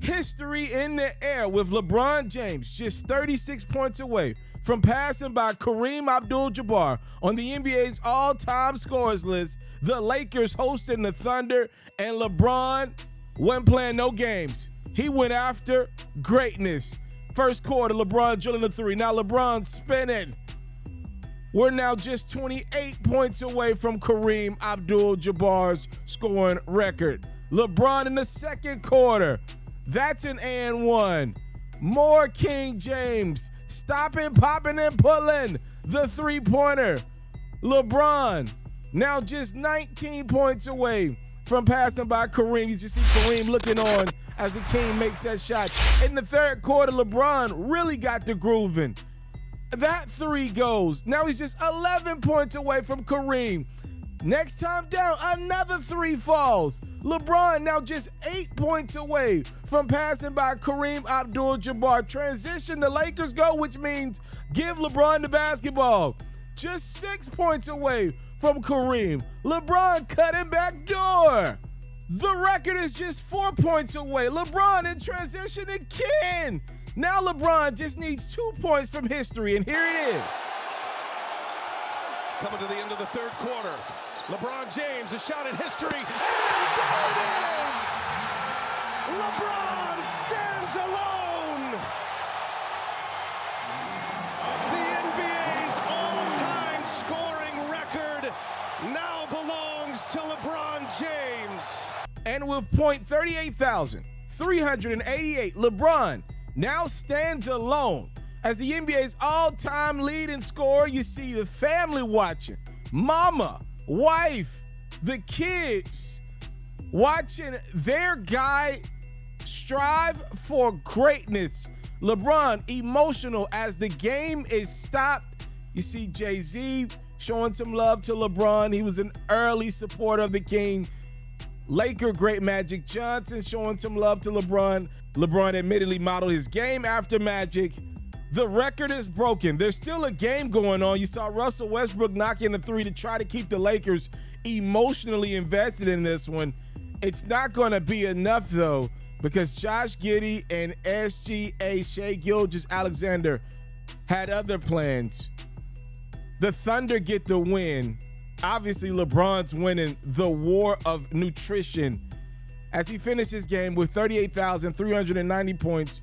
history in the air with LeBron James just 36 points away from passing by Kareem Abdul Jabbar on the NBA's all time scores list. The Lakers hosting the Thunder, and LeBron wasn't playing no games. He went after greatness. First quarter, LeBron drilling the three. Now LeBron spinning. We're now just 28 points away from Kareem Abdul Jabbar's scoring record. LeBron in the second quarter. That's an and one. More King James stopping, popping, and pulling the three pointer. LeBron now just 19 points away from passing by Kareem. You see Kareem looking on as the King makes that shot. In the third quarter, LeBron really got the grooving. That three goes. Now he's just 11 points away from Kareem. Next time down, another three falls. LeBron now just eight points away from passing by Kareem Abdul Jabbar. Transition, the Lakers go, which means give LeBron the basketball. Just six points away from Kareem. LeBron cutting back door. The record is just four points away. LeBron in transition again. Now LeBron just needs two points from history, and here it is. Coming to the end of the third quarter. LeBron James, a shot at history, LeBron stands alone! The NBA's all-time scoring record now belongs to LeBron James. And with point 38,388, LeBron now stands alone as the NBA's all-time leading scorer. You see the family watching, mama, wife, the kids watching their guy strive for greatness. LeBron emotional as the game is stopped. You see Jay Z showing some love to LeBron. He was an early supporter of the King. Laker great Magic Johnson showing some love to LeBron. LeBron admittedly modeled his game after Magic. The record is broken. There's still a game going on. You saw Russell Westbrook knocking the three to try to keep the Lakers emotionally invested in this one. It's not going to be enough, though, because Josh Giddey and SGA Shai Gilgeous-Alexander had other plans. The Thunder get the win. Obviously, LeBron's winning the war of nutrition as he finishes game with 38,390 points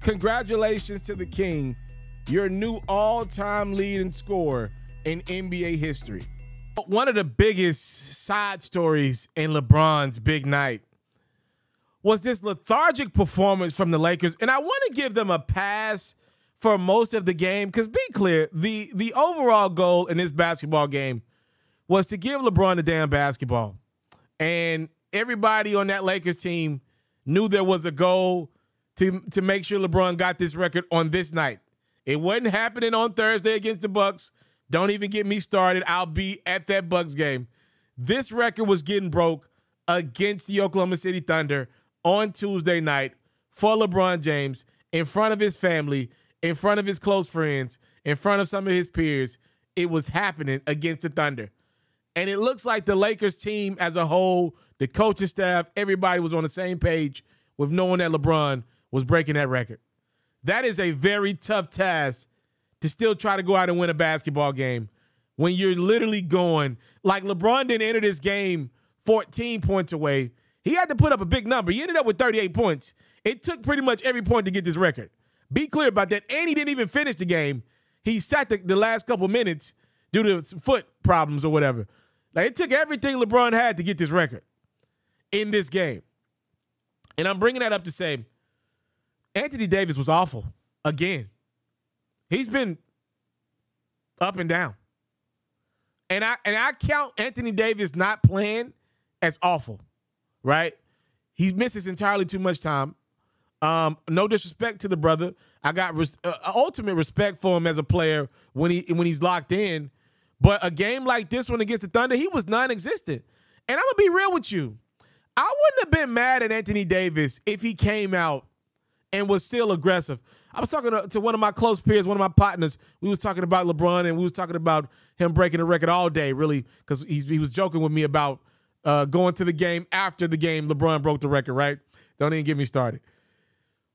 Congratulations to the King, your new all time leading scorer in NBA history. One of the biggest side stories in LeBron's big night was this lethargic performance from the Lakers. And I want to give them a pass for most of the game because be clear, the, the overall goal in this basketball game was to give LeBron the damn basketball. And everybody on that Lakers team knew there was a goal to to make sure LeBron got this record on this night. It wasn't happening on Thursday against the Bucks. Don't even get me started. I'll be at that Bucks game. This record was getting broke against the Oklahoma City Thunder on Tuesday night for LeBron James in front of his family, in front of his close friends, in front of some of his peers. It was happening against the Thunder. And it looks like the Lakers team as a whole, the coaching staff, everybody was on the same page with knowing that LeBron was breaking that record. That is a very tough task to still try to go out and win a basketball game when you're literally going like LeBron didn't enter this game 14 points away. He had to put up a big number. He ended up with 38 points. It took pretty much every point to get this record. Be clear about that. And he didn't even finish the game. He sat the, the last couple minutes due to foot problems or whatever. Like it took everything LeBron had to get this record in this game. And I'm bringing that up to say Anthony Davis was awful again. He's been up and down. And I and I count Anthony Davis not playing as awful, right? He misses entirely too much time. Um, no disrespect to the brother. I got res- uh, ultimate respect for him as a player when he when he's locked in. But a game like this one against the Thunder, he was non-existent. And I'm gonna be real with you. I wouldn't have been mad at Anthony Davis if he came out and was still aggressive. I was talking to, to, one of my close peers, one of my partners. We was talking about LeBron, and we was talking about him breaking the record all day, really, because he was joking with me about uh, going to the game after the game. LeBron broke the record, right? Don't even get me started.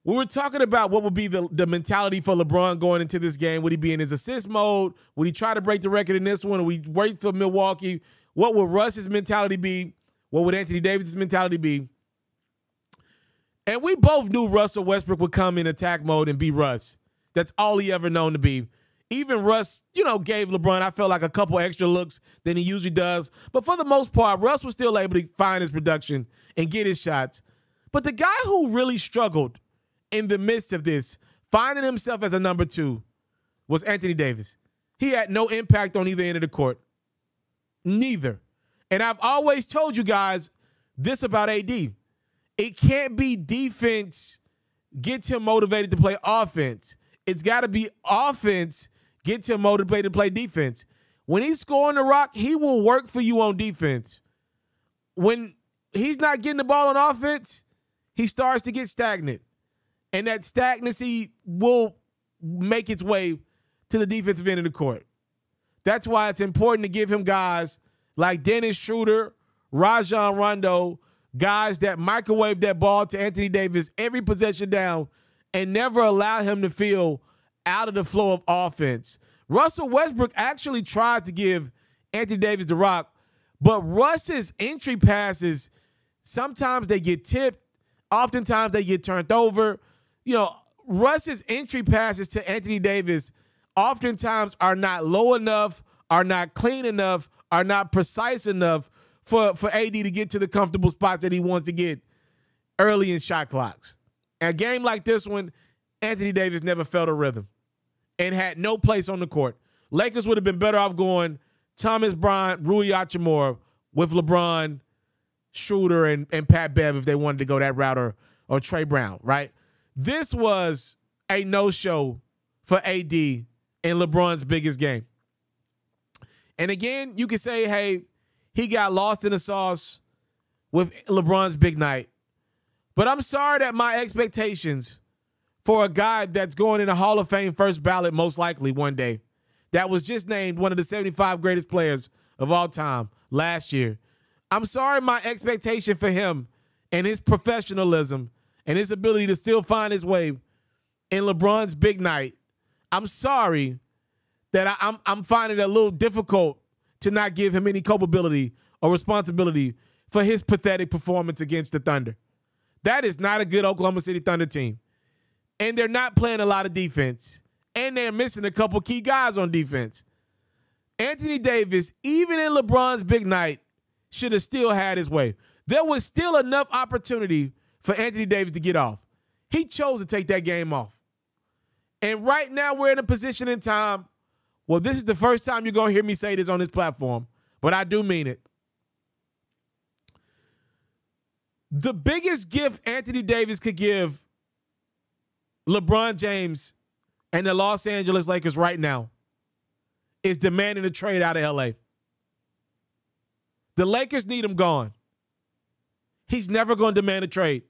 we were talking about what would be the, the mentality for LeBron going into this game. Would he be in his assist mode? Would he try to break the record in this one? Would he wait for Milwaukee? What would Russ's mentality be? What would Anthony Davis' mentality be? And we both knew Russell Westbrook would come in attack mode and be Russ. That's all he ever known to be. Even Russ, you know, gave LeBron, I felt like a couple extra looks than he usually does. But for the most part, Russ was still able to find his production and get his shots. But the guy who really struggled in the midst of this, finding himself as a number two, was Anthony Davis. He had no impact on either end of the court. Neither. And I've always told you guys this about AD. It can't be defense gets him motivated to play offense. It's got to be offense gets him motivated to play defense. When he's scoring the rock, he will work for you on defense. When he's not getting the ball on offense, he starts to get stagnant and that stagnancy will make its way to the defensive end of the court. That's why it's important to give him guys like Dennis Schroeder, Rajon Rondo, guys that microwave that ball to Anthony Davis every possession down and never allow him to feel out of the flow of offense. Russell Westbrook actually tries to give Anthony Davis the rock, but Russ's entry passes sometimes they get tipped, oftentimes they get turned over you know, Russ's entry passes to Anthony Davis oftentimes are not low enough, are not clean enough, are not precise enough for, for AD to get to the comfortable spots that he wants to get early in shot clocks. a game like this one, Anthony Davis never felt a rhythm and had no place on the court. Lakers would have been better off going Thomas Bryant, Rui Hachimura with LeBron, Schroeder, and, and Pat Bev if they wanted to go that route or, or Troy Brown, right? This was a no show for AD in LeBron's biggest game. And again, you can say, hey, he got lost in the sauce with LeBron's big night. But I'm sorry that my expectations for a guy that's going in the Hall of Fame first ballot, most likely one day, that was just named one of the 75 greatest players of all time last year. I'm sorry my expectation for him and his professionalism and his ability to still find his way in LeBron's big night, I'm sorry that I, I'm I'm finding it a little difficult to not give him any culpability or responsibility for his pathetic performance against the Thunder. That is not a good Oklahoma City Thunder team. And they're not playing a lot of defense. And they're missing a couple key guys on defense. Anthony Davis, even in LeBron's big night, should have still had his way. There was still enough opportunity for Anthony Davis to get off. He chose to take that game off. And right now we're in a position in time. Well, this is the first time you're going to hear me say this on this platform, but I do mean it. The biggest gift Anthony Davis could give LeBron James and the Los Angeles Lakers right now is demanding a trade out of LA. The Lakers need him gone. He's never going to demand a trade.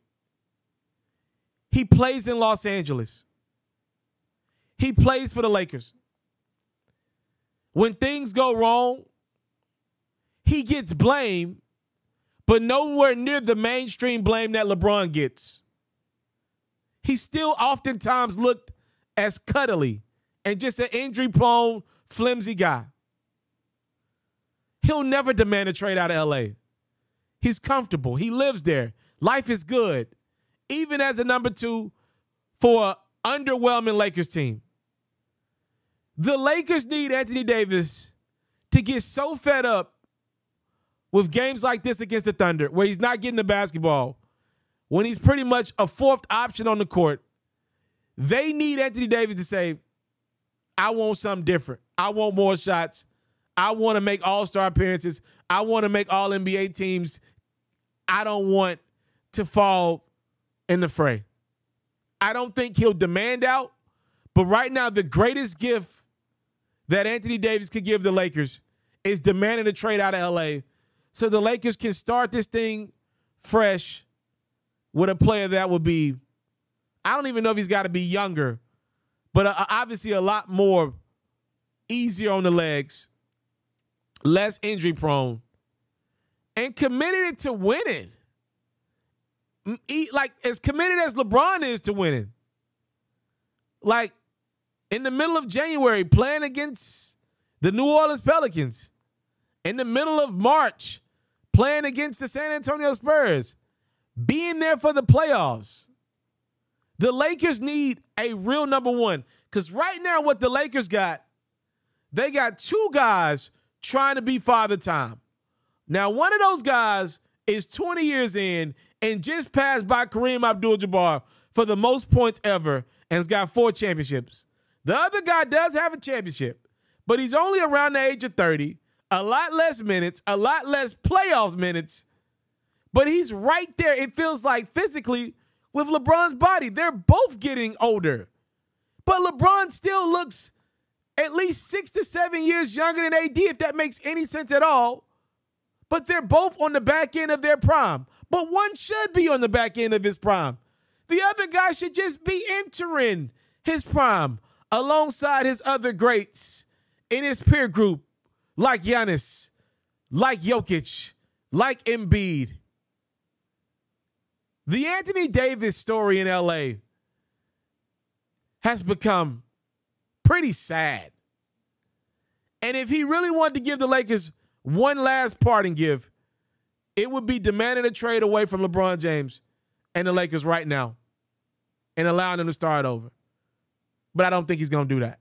He plays in Los Angeles. He plays for the Lakers. When things go wrong, he gets blame, but nowhere near the mainstream blame that LeBron gets. He still oftentimes looked as cuddly and just an injury prone, flimsy guy. He'll never demand a trade out of LA. He's comfortable. He lives there. Life is good even as a number two for an underwhelming Lakers team. The Lakers need Anthony Davis to get so fed up with games like this against the Thunder, where he's not getting the basketball, when he's pretty much a fourth option on the court. They need Anthony Davis to say, I want something different. I want more shots. I want to make all star appearances. I want to make all NBA teams. I don't want to fall in the fray. I don't think he'll demand out, but right now, the greatest gift that Anthony Davis could give the Lakers is demanding a trade out of LA so the Lakers can start this thing fresh with a player that would be, I don't even know if he's got to be younger, but uh, obviously a lot more easier on the legs, less injury prone, and committed to winning. like as committed as LeBron is to winning. Like in the middle of January, playing against the New Orleans Pelicans. In the middle of March, playing against the San Antonio Spurs. Being there for the playoffs. The Lakers need a real number one. Because right now, what the Lakers got, they got two guys trying to be father time. Now, one of those guys is 20 years in and just passed by Kareem Abdul Jabbar for the most points ever and has got four championships. The other guy does have a championship, but he's only around the age of 30, a lot less minutes, a lot less playoff minutes, but he's right there. It feels like physically with LeBron's body. They're both getting older, but LeBron still looks at least six to seven years younger than AD, if that makes any sense at all. But they're both on the back end of their prime. But one should be on the back end of his prime. The other guy should just be entering his prime alongside his other greats in his peer group, like Giannis, like Jokic, like Embiid. The Anthony Davis story in LA has become pretty sad. And if he really wanted to give the Lakers one last parting gift, it would be demanding a trade away from LeBron James and the Lakers right now and allowing them to start over. But I don't think he's going to do that.